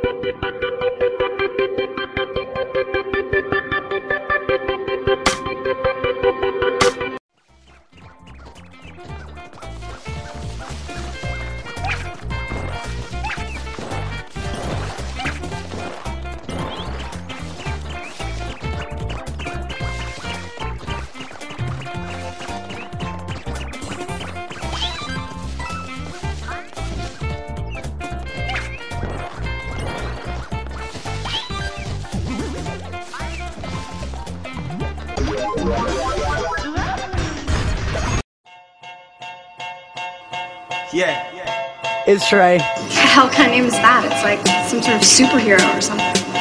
pipi pipi Yeah. It's Trey. The hell kind of name is that? It's like some sort of superhero or something.